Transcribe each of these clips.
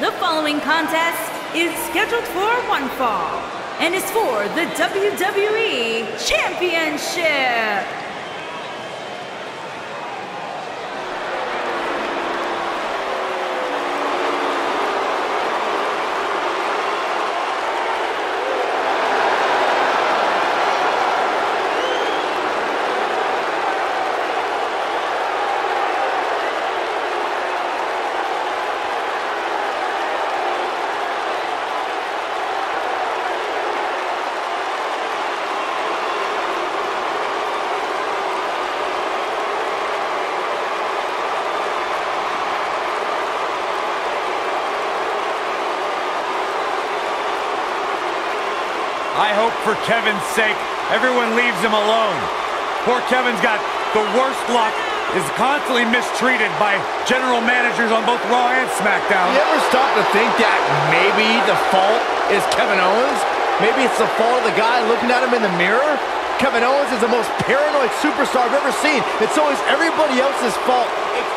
The following contest is scheduled for one fall and is for the WWE Championship. I hope for Kevin's sake, everyone leaves him alone. Poor Kevin's got the worst luck, is constantly mistreated by general managers on both Raw and SmackDown. You ever stop to think that maybe the fault is Kevin Owens? Maybe it's the fault of the guy looking at him in the mirror? Kevin Owens is the most paranoid superstar I've ever seen. It's always everybody else's fault. It's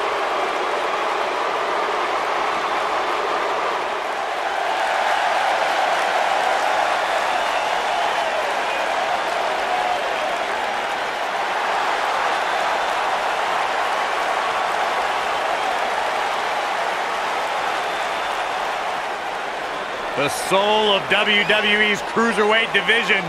The soul of WWE's Cruiserweight division.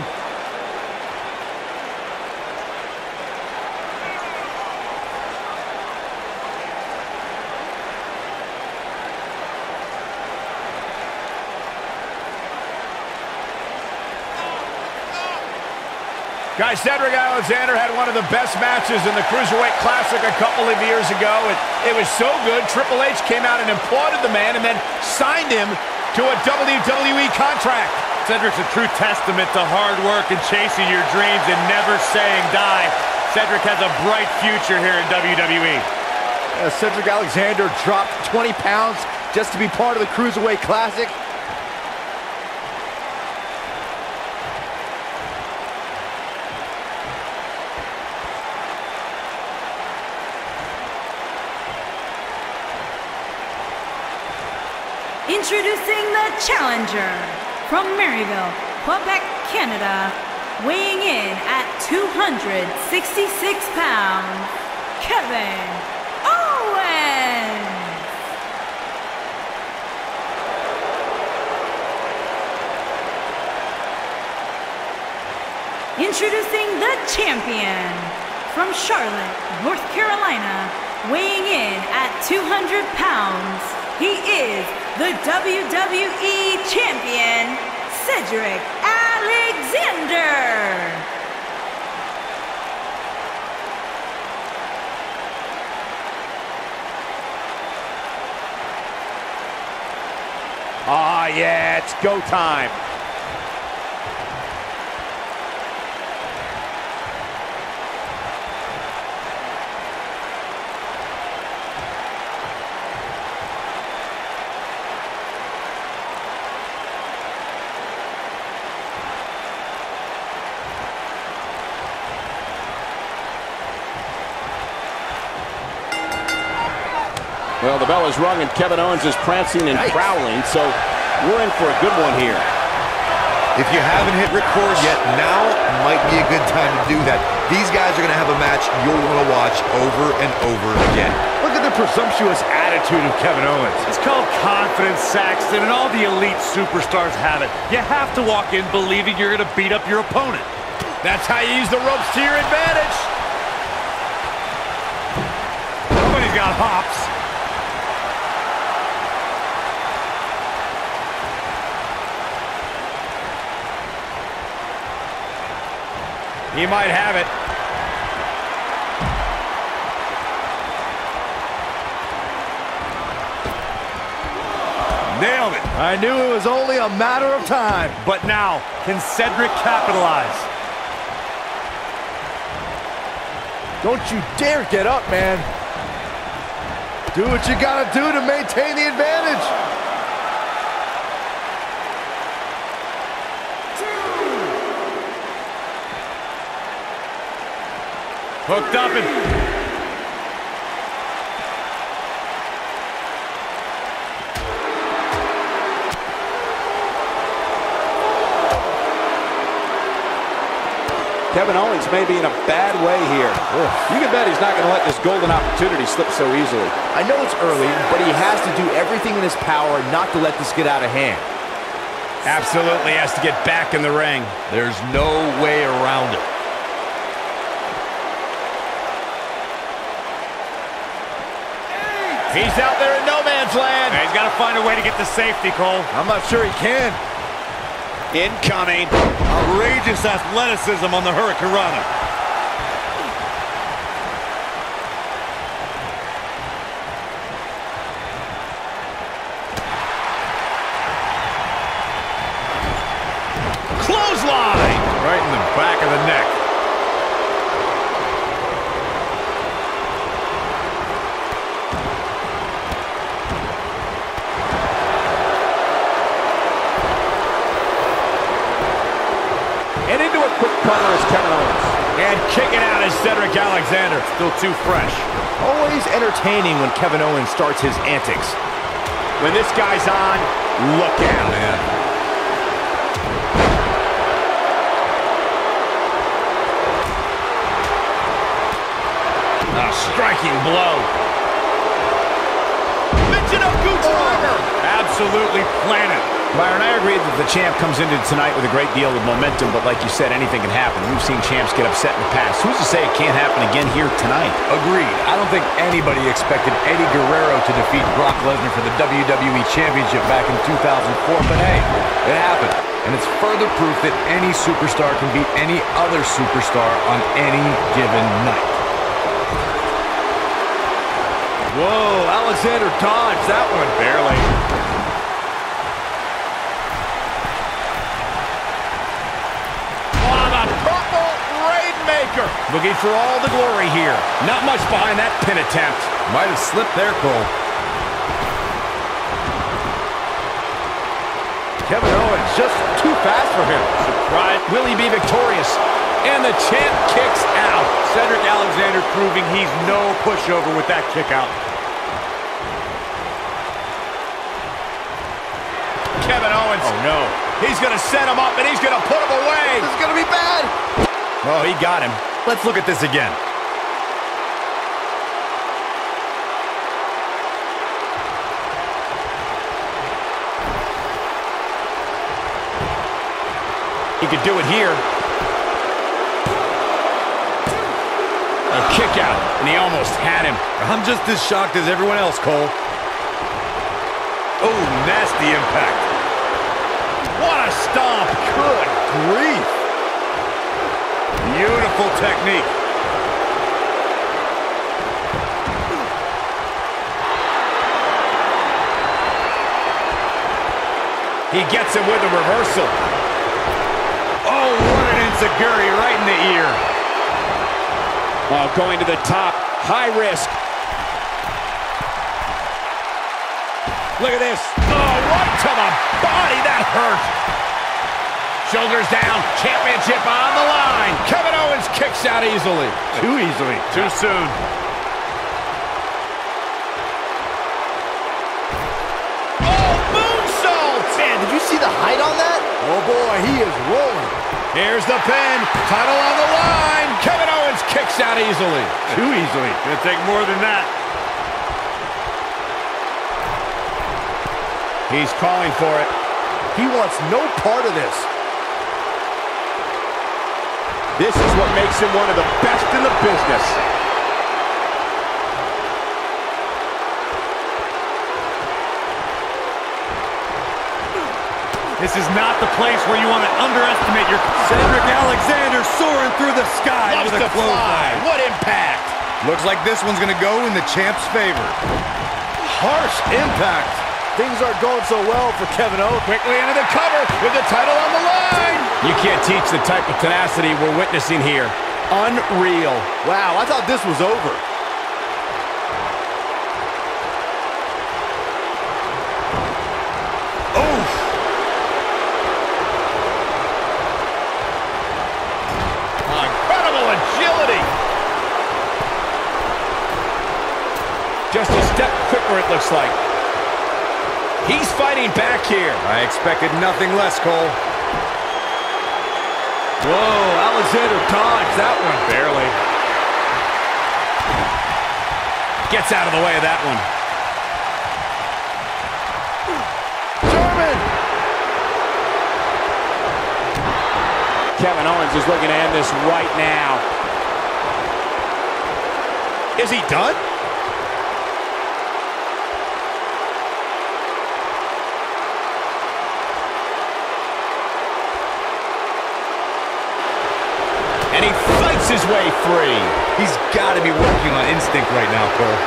Guys, Cedric Alexander had one of the best matches in the Cruiserweight Classic a couple of years ago. It, it was so good, Triple H came out and applauded the man and then signed him to a WWE contract. Cedric's a true testament to hard work and chasing your dreams and never saying die. Cedric has a bright future here in WWE. Uh, Cedric Alexander dropped 20 pounds just to be part of the Cruiserweight Classic. Introducing the challenger from Marieville, Quebec, Canada, weighing in at 266 pounds, Kevin Owens. Introducing the champion from Charlotte, North Carolina, weighing in at 200 pounds, he is the WWE Champion, Cedric Alexander. Ah, yeah, it's go time. Well, the bell is rung and Kevin Owens is prancing and Nice. prowling, so we're in for a good one here. If you haven't hit record yet, now might be a good time to do that. These guys are going to have a match you'll want to watch over and over again. Look at the presumptuous attitude of Kevin Owens. It's called confidence, Saxton, and all the elite superstars have it. You have to walk in believing you're going to beat up your opponent. That's how you use the ropes to your advantage. Somebody's got hops. He might have it. Nailed it. I knew it was only a matter of time. But now, can Cedric capitalize? Don't you dare get up, man. Do what you gotta do to maintain the advantage. Hooked up and... Kevin Owens may be in a bad way here. You can bet he's not going to let this golden opportunity slip so easily. I know it's early, but he has to do everything in his power not to let this get out of hand. Absolutely has to get back in the ring. There's no way around it. He's out there in no man's land. He's got to find a way to get to safety, Cole. I'm not sure he can. Incoming. Outrageous athleticism on the Hurricanrana. Clothesline. Right in the back of the neck. Quick corner is Kevin Owens. And kicking out is Cedric Alexander. Still too fresh. Always entertaining when Kevin Owens starts his antics. When this guy's on, look out. Man. A striking blow. Michinoku driver. Oh. Absolutely planted. Byron, I agree that the champ comes into tonight with a great deal of momentum, but like you said, anything can happen. We've seen champs get upset in the past. Who's to say it can't happen again here tonight? Agreed. I don't think anybody expected Eddie Guerrero to defeat Brock Lesnar for the WWE Championship back in 2004, but hey, it happened. And it's further proof that any superstar can beat any other superstar on any given night. Whoa, Alexander dodged that one. Barely. Rainmaker. Looking for all the glory here. Not much behind that pin attempt. Might have slipped there, Cole. Kevin Owens just too fast for him. Right. Will he be victorious? And the champ kicks out. Cedric Alexander proving he's no pushover with that kick out. Kevin Owens. Oh, no. He's going to set him up, and he's going to put him away. This is going to be bad. Oh, he got him. Let's look at this again. He could do it here. A kick out, and he almost had him. I'm just as shocked as everyone else, Cole. Oh, nasty impact. What a stomp. Good grief. Beautiful technique. He gets it with a reversal. Oh, what an enziguri right in the ear. Oh, going to the top. High risk. Look at this. Oh, right to the body. That hurt. Shoulders down. Championship on the line. Kevin Owens kicks out easily. Too easily. Too soon. Oh, moonsault. Man, did you see the height on that? Oh boy, he is rolling. Here's the pin. Title on the line. Kevin Owens kicks out easily. Too easily. Gonna take more than that. He's calling for it. He wants no part of this. This is what makes him one of the best in the business. This is not the place where you want to underestimate your Cedric Alexander soaring through the sky Loves with a fly. clothesline. What impact. Looks like this one's going to go in the champ's favor. Harsh impact. Things aren't going so well for Kevin Owens. Quickly into the cover with the title on the line. You can't teach the type of tenacity we're witnessing here. Unreal. Wow, I thought this was over. Oof! Incredible agility. Just a step quicker, it looks like. He's fighting back here. I expected nothing less, Cole. Whoa, Alexander dodged that one. Barely. Gets out of the way of that one. German! Kevin Owens is looking to end this right now. Is he done? And he fights free. He's got to be working on instinct right now, Cole.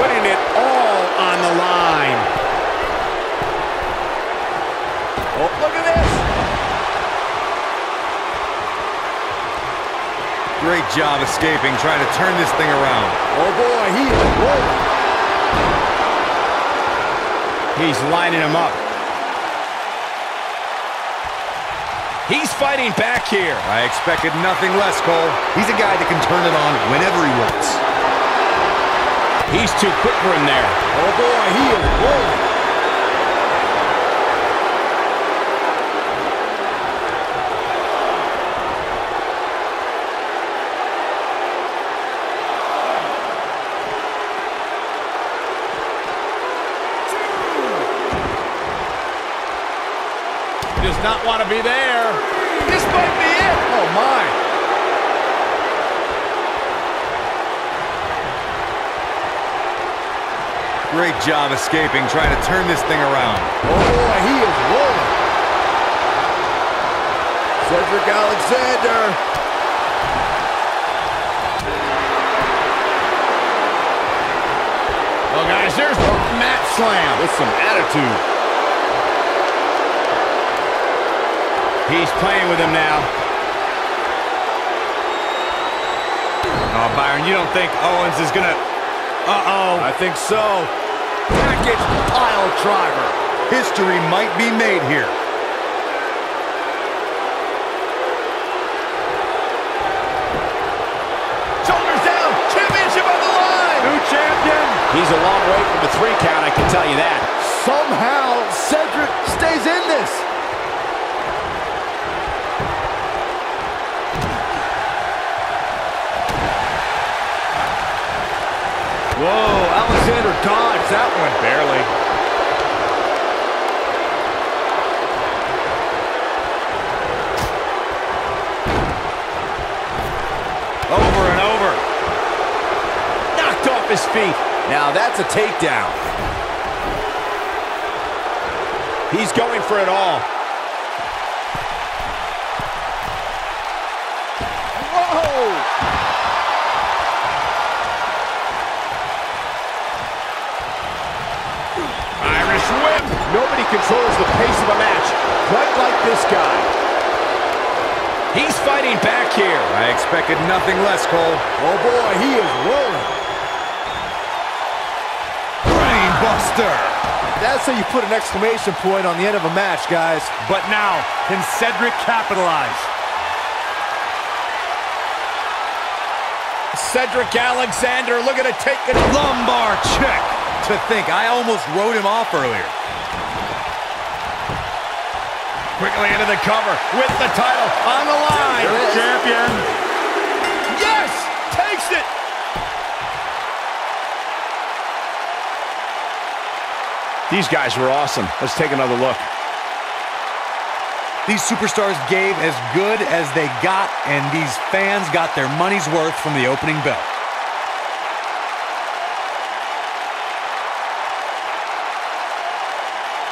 Putting it all on the line. Oh, look at this! Great job escaping, trying to turn this thing around. Oh boy, he is rolling. He's lining him up. He's fighting back here. I expected nothing less, Cole. He's a guy that can turn it on whenever he wants. He's too quick for him there. Oh boy, he is rolling. Does not want to be there. This might be it. Oh my. Great job escaping, trying to turn this thing around. Oh boy, he is rolling. Cedric Alexander. Well, guys, there's the mat slam. With some attitude. He's playing with him now. Oh, Byron, you don't think Owens is gonna... Uh-oh. I think so. Package pile driver. History might be made here. Shoulders down. Championship on the line. New champion. He's a long way from the three count, I can tell you that. That one. Barely. Over and over. Knocked off his feet. Now that's a takedown. He's going for it all. Whoa! Irish whip. Nobody controls the pace of a match quite like this guy. He's fighting back here. I expected nothing less, Cole. Oh boy, he is rolling. Brainbuster. That's how you put an exclamation point on the end of a match, guys. But now, can Cedric capitalize? Cedric Alexander looking to take it. Lumbar check. To think, I almost wrote him off earlier. Quickly into the cover with the title on the line. There. Champion. Yes! Takes it! These guys were awesome. Let's take another look. These superstars gave as good as they got, and these fans got their money's worth from the opening bell.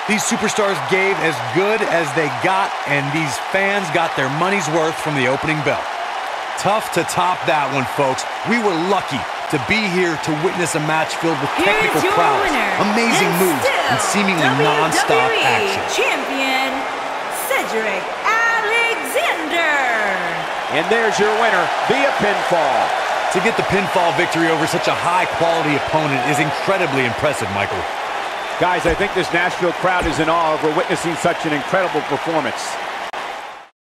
These superstars gave as good as they got, and these fans got their money's worth from the opening bell. Tough to top that one, folks. We were lucky to be here to witness a match filled with Here's technical prowess, amazing and moves, still and seemingly WWE non-stop action. Champion Cedric Alexander. And there's your winner via pinfall. To get the pinfall victory over such a high-quality opponent is incredibly impressive, Michael. Guys, I think this Nashville crowd is in awe over witnessing such an incredible performance.